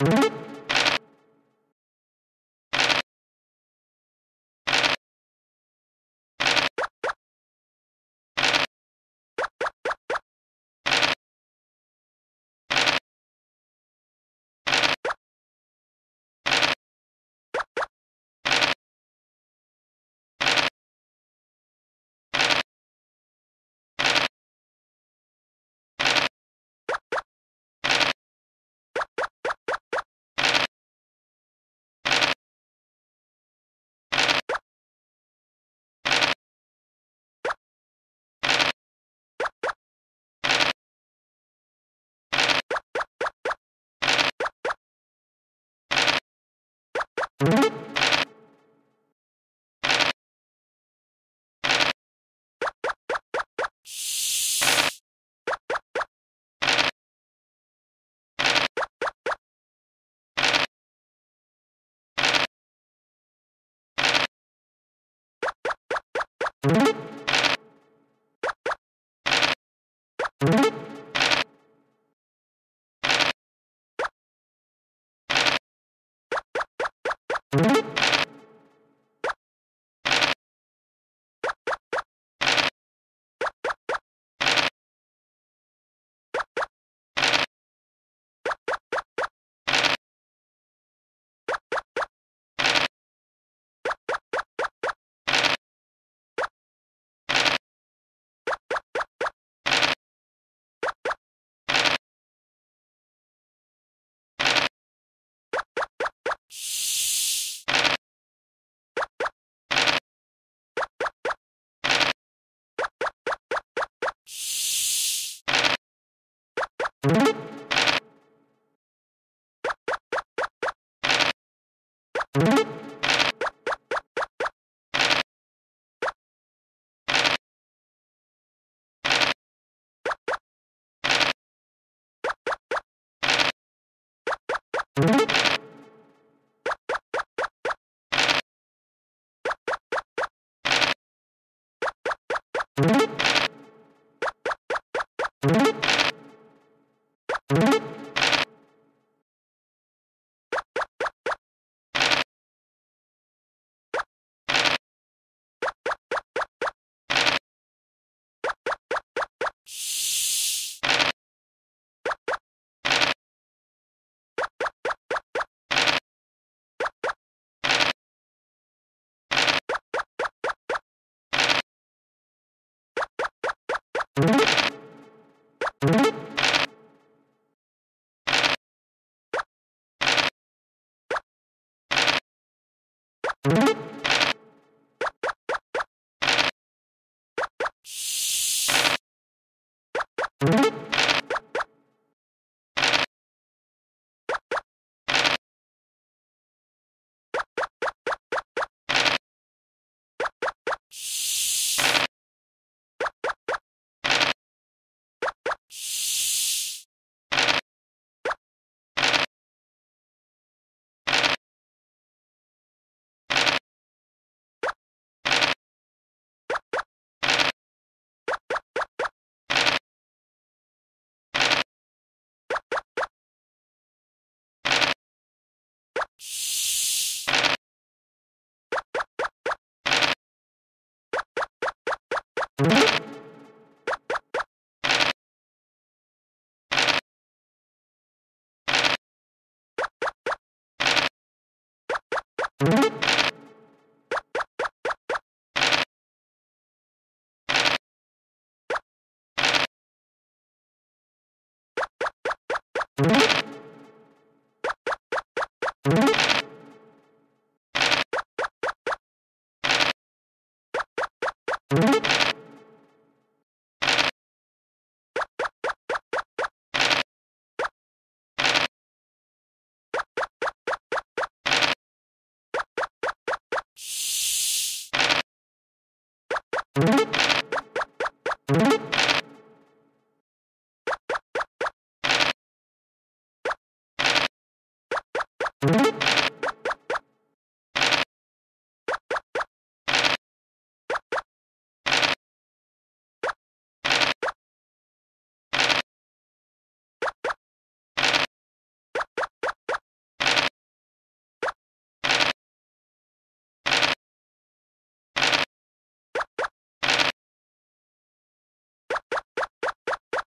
you. you you. you you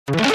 you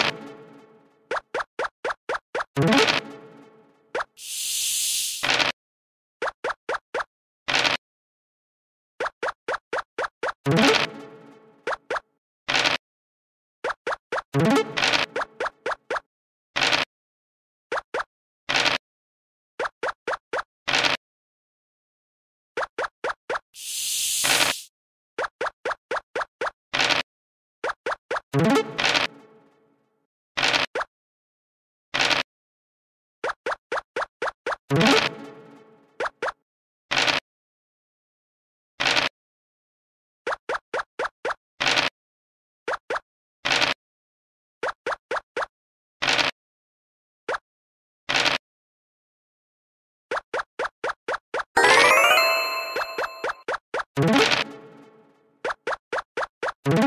Thank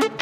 you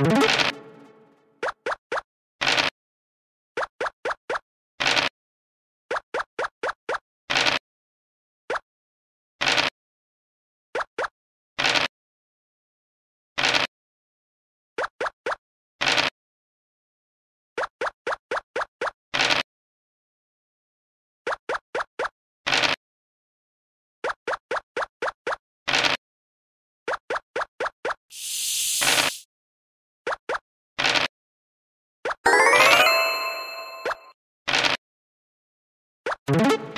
you thank you.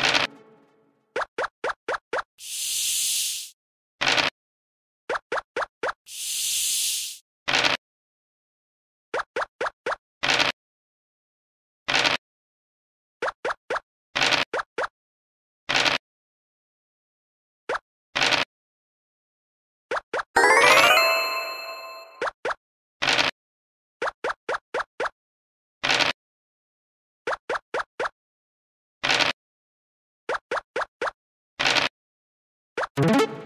you.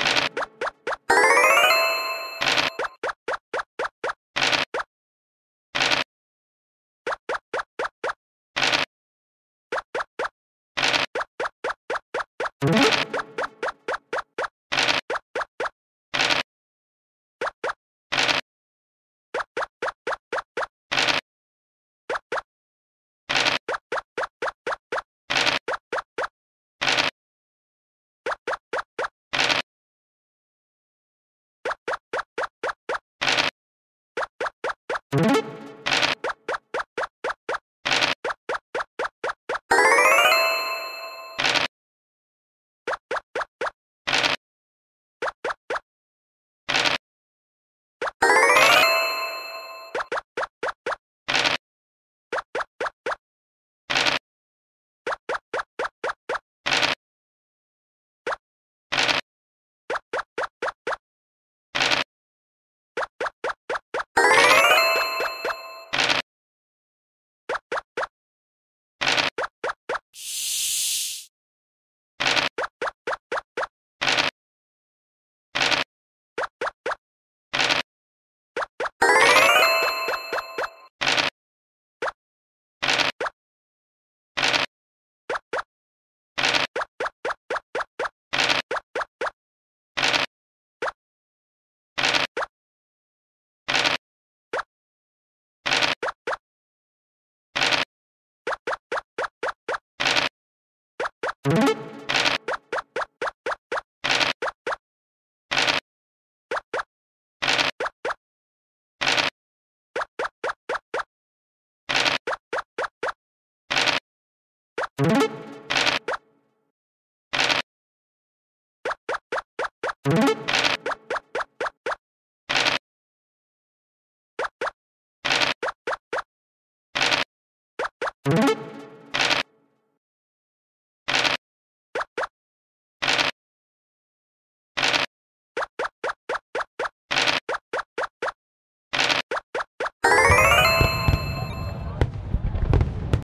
you